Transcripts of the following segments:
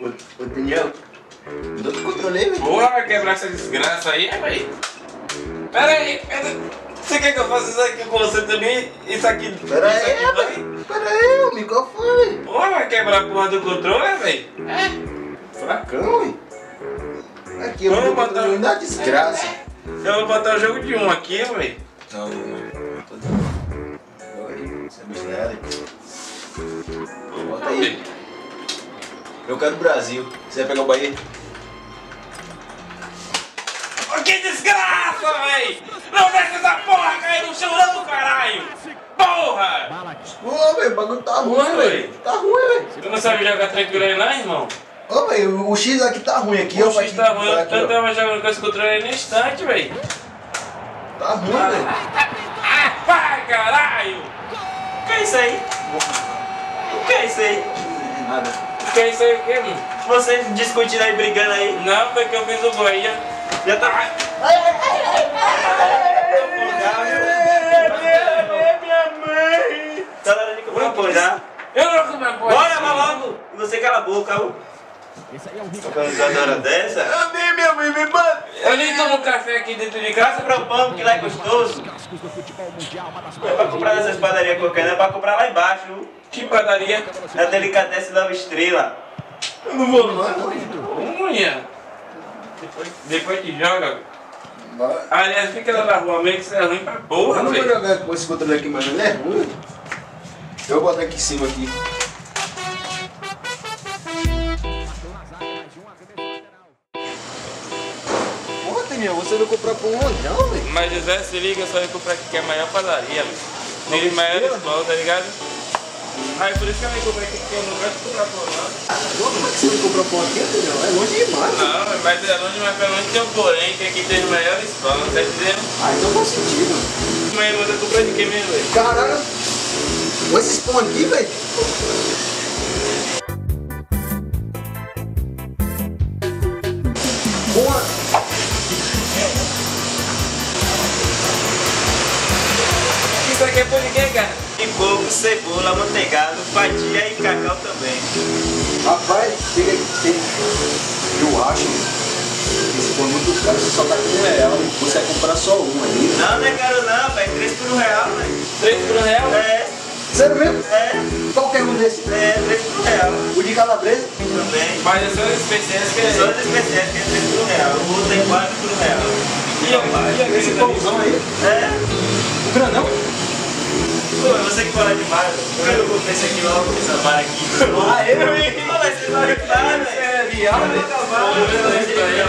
Ô, ô Daniel, dá outro controle aí, velho. Porra, vai quebrar essa desgraça aí, velho. Pera aí, pera Você quer que eu faça isso aqui com você também? Isso aqui. Pera isso aí, aqui. Pera aí, homem, qual foi? Porra, vai quebrar a porra do controle, velho? É. Fracão, velho. Aqui, eu Vamos vou botar- controle da desgraça. Eu vou botar o jogo de um aqui, velho. Não, não. tô dando. Oi, bicha é ela. Bota aí. Eu quero o Brasil. Você vai pegar o Bahia? Oh, que desgraça, velho! Não deixa essa porra cair no chão, não, caralho! Porra! Ô, velho, o bagulho tá ruim, velho. velho. Tá ruim, velho. Tu não sabe jogar tranquilo aí, não, irmão? Ô, velho, o X aqui tá ruim aqui, ó. O X tá ruim, eu aqui, ó. tava jogando com esse controle aí no instante, velho. Tá ruim, velho. Ah, vai, caralho! O que é isso aí? O que é isso aí? Nada. Que é isso aí, o que, mano? Vocês discutindo aí, brigando aí. Não, foi que eu fiz o Bahia. Já tá. minha mãe! Tá na hora de comprar pão já. Eu não. Bora, vai logo! E você cala a boca, ô. Organizada hora dessa? Amém, minha mãe, me manda. Eu nem tomo café aqui dentro de casa. Compra o pão que lá é gostoso. Não é pra comprar nessas padarias qualquer, não é pra comprar lá embaixo. Que padaria. É a delicatessen Nova Estrela. Eu não vou, não. Unha. Depois, depois que joga. Aliás, fica lá na rua mesmo que isso é ruim pra porra, Eu não vou velho. jogar com esse controle aqui, mas ele é ruim. Eu vou botar aqui em cima aqui. Daniel, você não comprou pão onde, não, velho? Mas José, se liga, só ia comprar aqui que é a maior padaria, velho. Tem os maiores pão, tá ligado? Aí por isso que eu me comprei aqui, porque eu não gosto de comprar pão, não. Como é que você não comprou pão aqui, Daniel? É longe demais. Não, mas é longe, mas pelo menos tem um porém, que aqui tem os melhores pão, tá entendendo? Ah, então faz sentido. Mas você comprou de quem mesmo, velho? Caralho. Com esses pão aqui, velho? Cebola, manteigado, fatia e cacau também. Rapaz, chega aqui, tem. Eu acho que esse é muito caro, você só tá com um real. Você vai comprar só um aí. Não, não é caro não, velho. Três por um real, velho. 3 por um real? É, Sério mesmo? é, Qualquer um desse. é, três por um real. O de calabresa? Também. Mas é só as especiais que Só é. das especiais que é três por um real. O outro é quatro por um real. E aqui, Esse pãozão aí. É. O grandão? Pô, é você que fala demais. Eu quero comer esse aqui logo, essa vara aqui. Ah, eu? Pô, mas você vai acabar, velho. É, viado.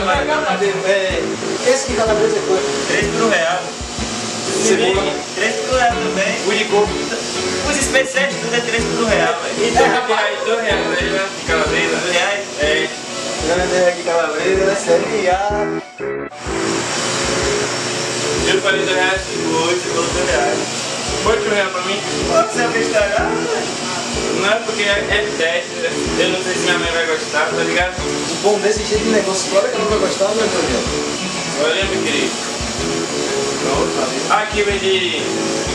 Vai acabar, velho. É, esse de calabresa é quanto? Três por um real. Cebola. Três por um real também. O de coco. Os especiais tudo é três por um real, velho. E dois reais, dois reais aí, né? De calabresa. Dois reais? É. Grande de calabresa, é série A. Eu falei dois reais. Oito, oito reais. Oito reais pra mim. Você vai estragar, velho. Não é porque é, é teste, né? Eu não sei se minha mãe vai gostar, tá ligado? Um pão desse jeito de negócio, claro que ela não vai gostar, né, Daniel? Olha, meu querido. Aqui vem de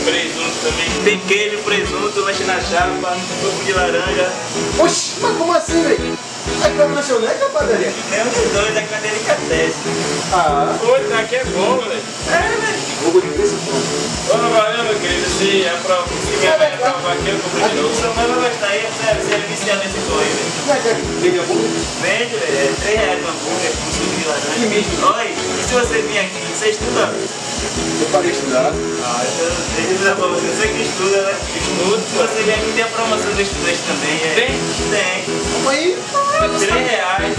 presunto também. Tem queijo, presunto, lanche na chapa, suco de laranja. Oxi, mas como assim, velho? Aí pra na choneca, padaria? Tem um dos dois, aqui na delicatessen. Ah, Pô, aqui é bom, velho. É, velho. Fogo de. Ô, valeu, meu querido. Se, é pra, se minha mãe aprovar aqui, eu compro de novo. Sua mãe vai gostar aí, sério, você é viciado nesse aí, velho. Como é é? Vende hambúrguer? Vende, velho, é 3 reais no hambúrguer, com suco de laranja. Que mídia. Oi, e se você vir aqui, você estuda? Eu parei de estudar. Ah, então deixa eu dizer pra você, você que estuda, né? Estudo. Se você vier aqui, tem a promoção do estudante também. É... Tem? Tem. Vamos aí. 3 reais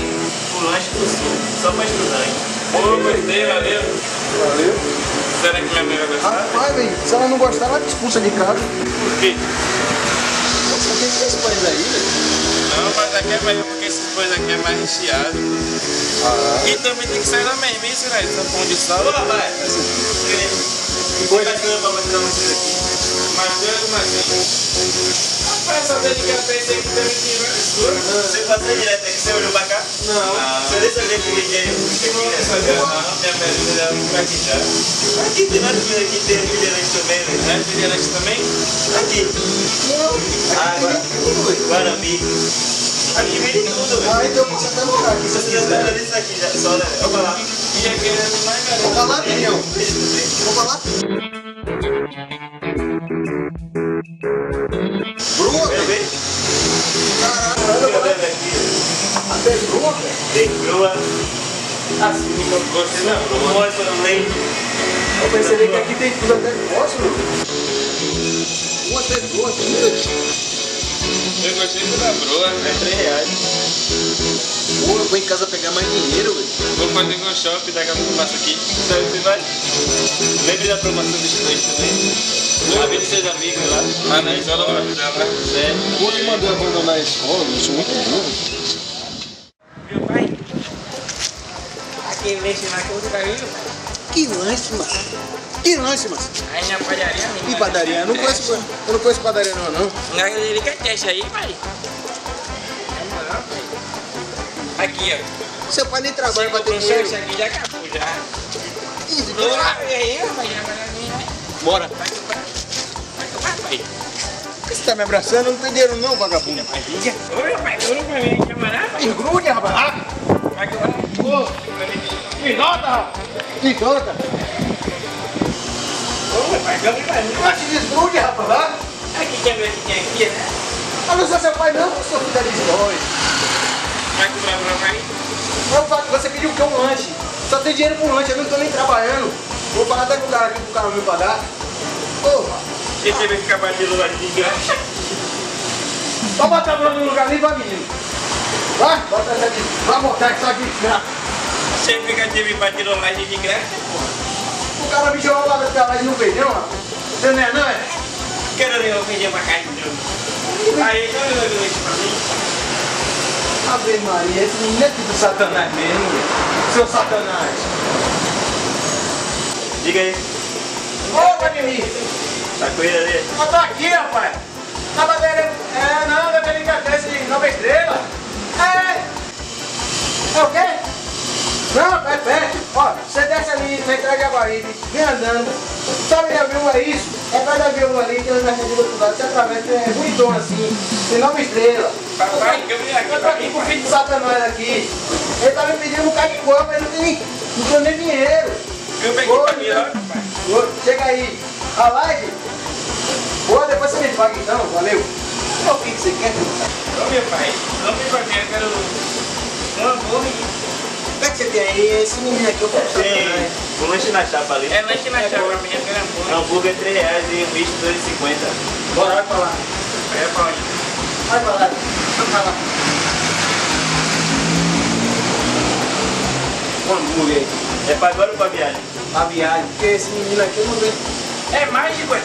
por lanche por suco, só pra estudante. Pô, gostei, valeu. Valeu. Será que minha mãe vai gostar? Rapaz, velho, se ela não gostar, ela te expulsa de casa. Por quê? Você tem que esses pães aí, velho? Não, mas aqui é melhor porque esses pães aqui é mais recheado. Ah. E também tem que sair da mermice, né? Essa pão de sal. Ô, rapaz, foi da cama pra mostrar vocês aqui. Mais dois, mais um. Rapaz, essa delicadeza aí que também tem várias coisas. Você passou direto aqui, você olhou pra cá? Não. Você nem sabia que eu aqui, né? Não, minha já não vai quitar. Aqui tem nada de aqui, tem refrigerante também, né? É refrigerante também? Aqui. Água. Guarani, Aqui vem tudo, velho. Ah, então eu posso até morar aqui você você quiser. quiser disso aqui, já, só, né? Olha lá. E aquele é mais velho. Vou falar, Daniel. Vou falar. Brua, velho. Caralho, eu velho. aqui. Até brua, velho. Tem crua, Assim, não gostei não. moço, leite. Eu percebi que aqui tem tudo até fósforo. Um até duas. Eu gostei da broa. É 3 reais. Pô, eu vou em casa pegar mais dinheiro, velho. Vou fazer um shopping, daqui a pouco eu passo aqui. Sabe o que vai? Lembre da promoção do estudante também. Avisa seus amigos lá. Ah, na escola eu vou avisar, né? É. Pô, me mandou abandonar a escola, eu sou muito burro. Meu pai. Aquele leite lá que eu. Que lanche, mano. Que lanche, mano. Aí na padaria, Que padaria? Eu não conheço, eu não conheço padaria não, não. Não é delicatesse aí, pai. É pai. Aqui, ó. Seu pai nem trabalha pra ter dinheiro. Isso aqui já acabou, já. Aí, vai na minha. Bora. Vai comprar. Vai comprar, pai. Você tá me abraçando? Não tem dinheiro não, vagabundo. Oi, rapaz, tudo pra mim, camarada. Engrude, rapaz. Vai comprar. Me nota, rapaz. Me nota. Ô, rapaz, câmbio pra mim. Mas te desgrude, rapaz. Ah, Aqui, quer ver que tem aqui, né? Eu não sou seu pai não, sou filho da Lisboa. Vai comprar pra mim. Falo que você pediu o que? Um lanche. Só tem dinheiro pro lanche, eu não tô nem trabalhando. Vou falar até com o cara aqui pro cara meu pra dar. Porra. E você vai ficar batendo lá de graça? Só botar a mão no lugar ali, vai menino. Vai, bota essa aqui. Vai botar essa aqui. Já. Você fica de batendo lá de graça, porra. O cara me jogou lá da lá e não vendeu, rapaz. Você não é não, é? Quero ver eu vender pra cá de novo. Aí, não eu dou isso pra mim. Ave Maria, esse menino é tipo satanás mesmo, seu satanás. Diga aí. Ô, Vladimir, Tá com ele ali? eu tô aqui, rapaz. Na bandeira, é, não, da delicadeza Nova Estrela. É. É o quê? Não, pé, pé. Ó, você desce ali na entrada de Aguaíbe, vem andando. Sabe a viúva é isso? É perto da viúva ali, tem uma mercearia do outro lado. Você atravessa, é bonitona assim. Tem Nova Estrela. Papai, que eu vim aqui Eu tô aqui com o pai. filho de Satanás aqui. Ele tá me pedindo um bocado de coisa, mas não tem, não tem nem dinheiro. Eu peguei pra mim papai. Ô, Chega aí. A live. Boa, depois você me paga então, valeu. O que você quer? Meu pai, não vem pra mim, eu quero um hambúrguer. O que é que você tem aí? Esse menino aqui, eu posso Tem um lanche na chapa ali. É lanche na chave pra mim, eu quero hambúrguer. Hambúrguer 3 reais e um misto 2,50. Bora, vai pra lá. É pra onde? Vai pra lá. Vai pra lá. Um hambúrguer aí. É pra agora ou pra viagem? A viagem, porque esse menino aqui eu não vejo. É mais de coisa.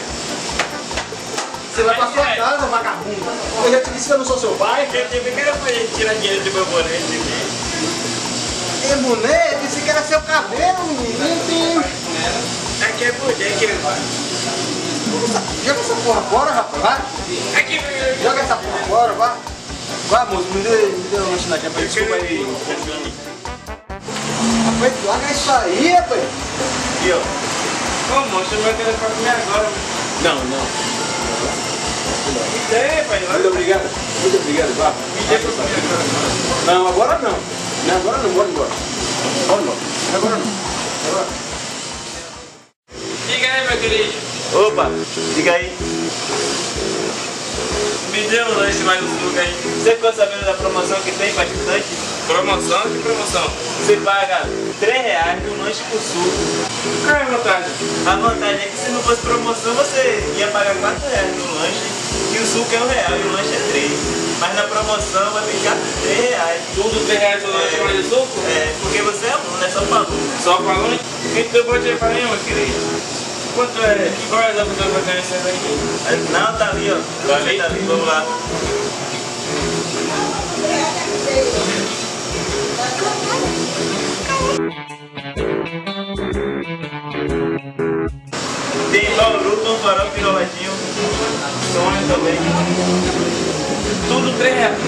Você vai pra sua casa, vagabundo. Eu já te disse que eu não sou seu pai. Eu tive que era fazer tirar dinheiro do meu boné É boné, disse que era seu cabelo, menino. Aqui é boné, aqui é Joga essa porra fora, rapaz. Vai. Aqui, Joga essa porra fora, vai. Vai, moço, me dê, me dê um lanche na chapa. Desculpa aí. Rapaz, larga isso aí, rapaz. Aqui, ó. Ô, moço, não vai querer pra comer agora. Não, não. Me dê, pai. Muito obrigado. Muito obrigado, vá. Me dê pra comer agora. Não, agora não. Não, agora não, bora embora. Bora embora. Agora não. Agora. Diga aí, meu querido. Opa, diga aí. Me dê um lanche mais um suco aí. Você ficou sabendo da promoção que tem para estudante? Promoção? Que promoção? Você paga 3 reais no lanche com suco. Qual é a vantagem? A vantagem é que se não fosse promoção, você ia pagar 4 reais no lanche e o suco é 1 real e o lanche é 3. Mas na promoção vai ficar 3 reais. Tudo 3 reais o lanche mais o suco? É, porque você é aluno, é só para aluno. Só pra aluno? Então pode ir pra mim, meu querido. Quanto é? Qual é a da vacança aí? Não, tá ali, ó. Tá ali? Tá ali, vamos lá. Tem bauru, e enroladinho. Sonho também. Tudo 3 reais.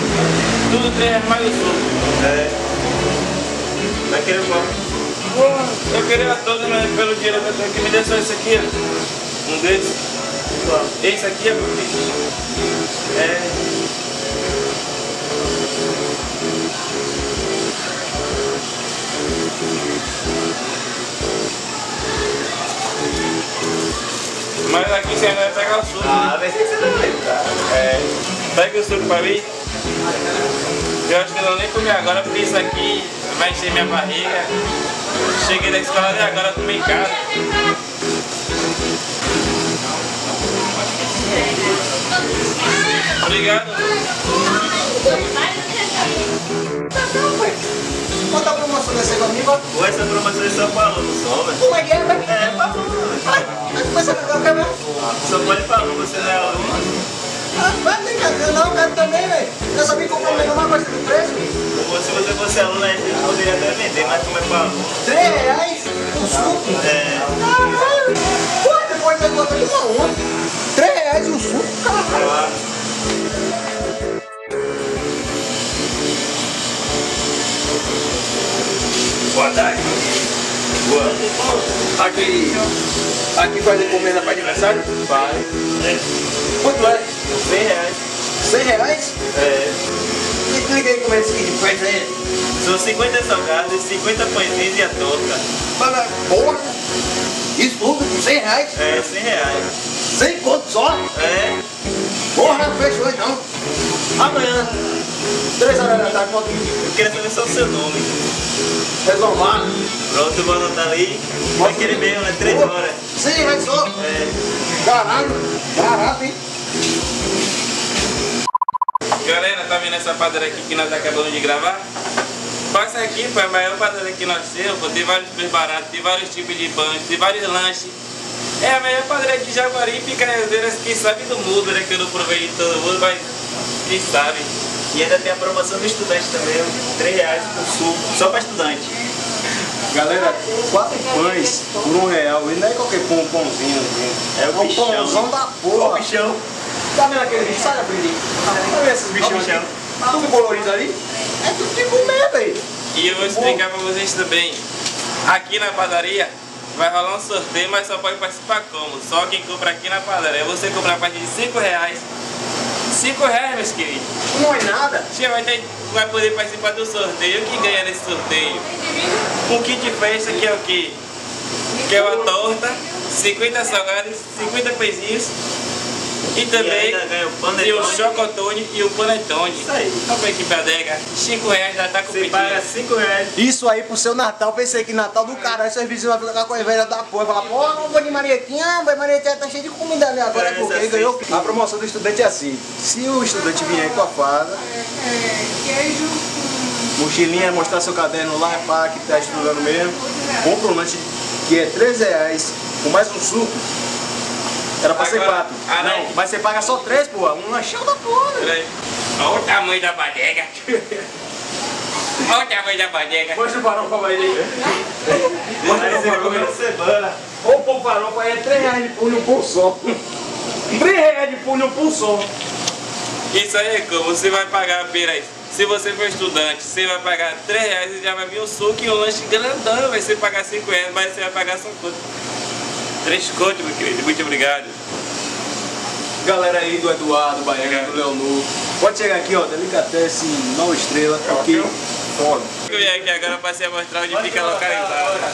Tudo 3 reais mais o suco. É. Vai querer qual? Eu queria todos, mas pelo dinheiro que me dê só esse aqui, ó. Um desses. Esse aqui é meu filho. É. pegar o suco. Ah, pensei que você não lembra. É. Pega o suco pra mim. Eu acho que eu não nem comi agora porque isso aqui vai encher minha barriga. Cheguei da escola e agora comi em casa. Obrigado. Quanto a promoção desse aí comigo? Ou essa promoção de São Paulo, não só, velho? Como é que é? É, Paulo. Mas começa a cagar o cabelo. Só pode falar, você não é aluno. Ah, vai, tem que eu não quero também, velho. Eu só vim comprar uma coisa do preço, se você fosse aluno, a gente poderia até vender, mas como é para aluno. 3 reais o suco. É, Caralho. Pô, depois eu botei uma onda. 3 reais o suco, caralho. eu. Boa tarde. Boa. Aqui, aqui faz encomenda para aniversário? Vai. Quanto é? 100 reais. 100 reais? É. Me explica aí como é esse aqui de festa aí. São 50 salgados, 50 pãezinhos e a torta. Fala, porra. Isso tudo por 100 reais? É, 100 reais. 100 conto só? É. Porra, não fecha hoje não. Amanhã, 3 horas da tarde, pode ir. Eu queria saber só o seu nome. Resolvar. Pronto, eu vou anotar ali. Vai querer mesmo, né? 3 horas. 100 reais só? É. Caralho, barato, hein? Galera, tá vendo essa padaria aqui que nós acabamos de gravar? Passa aqui, foi a maior padaria que nós temos, tem vários preços baratos, tem vários tipos de pães, tem vários lanches. É a melhor padaria de Jaguari e Picanhazeiras, quem sabe do mundo, né? Que eu não provei de todo mundo, mas quem sabe. E ainda tem a promoção do estudante também, 3 reais por suco, só para estudante. Galera, quatro pães por um real. E não é qualquer pão, pãozinho. assim. É o É um pãozão da Ó porra. bichão. Tá vendo aquele bicho? Sai da frente. Tá vendo esses bichão o bichão. Tudo colorido ali? É tudo de comer, velho. E eu vou explicar pra vocês também. Aqui na padaria vai rolar um sorteio, mas só pode participar como? Só quem compra aqui na padaria. Você comprar a partir de 5 reais. 5 reais, meus queridos. Não é nada. Você vai, ter, vai poder participar do sorteio. O que ganha nesse sorteio? Um kit de festa que é o quê? Que é uma torta, 50 salgados, 50 pãezinhos. E também panetone. tem o chocotone e o panetone. Isso aí. Olha pra que badega. 5 reais já tá com Você paga 5 reais. Isso aí pro seu Natal, pensei que Natal do caralho, seus vizinhos vão ficar com a velha da porra. Falar, pô, não vou de Marietinha, mas Marietinha tá cheio de comida ali agora, Parece porque ele assim. ganhou. A promoção do estudante é assim. Se o estudante vier com a fada, mochilinha, mostrar seu caderno lá, pá, que tá estudando mesmo, compra um lanche que é 3 reais, com mais um suco. Era pra ser 4. ah, não. Não, mas você paga só 3, pô. Um lanchão da porra. Peraí. Olha o tamanho da badega. Olha o tamanho da badega. Mostra o farofa aí. Mostra Aí o você farofa. come cebola. Ou o pão farofa aí é 3 reais de no pão só. 3 reais de no pão só. Isso aí é como? Você vai pagar apenas. Se você for estudante, você vai pagar 3 reais e já vai vir um suco e um lanche grandão. Vai ser pagar 5 reais, mas você vai pagar só quanto? 3 contos, meu querido. Muito obrigado. Galera aí do Eduardo, Baiano, do Leonor. Pode chegar aqui, ó, Delicatessen, nova estrela, porque foda. Eu vim aqui agora para se mostrar onde fica localizado.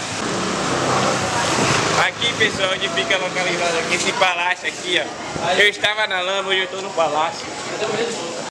Aqui, pessoal, onde fica localizado aqui, esse palácio aqui, ó. Eu estava na lama, hoje eu estou no palácio.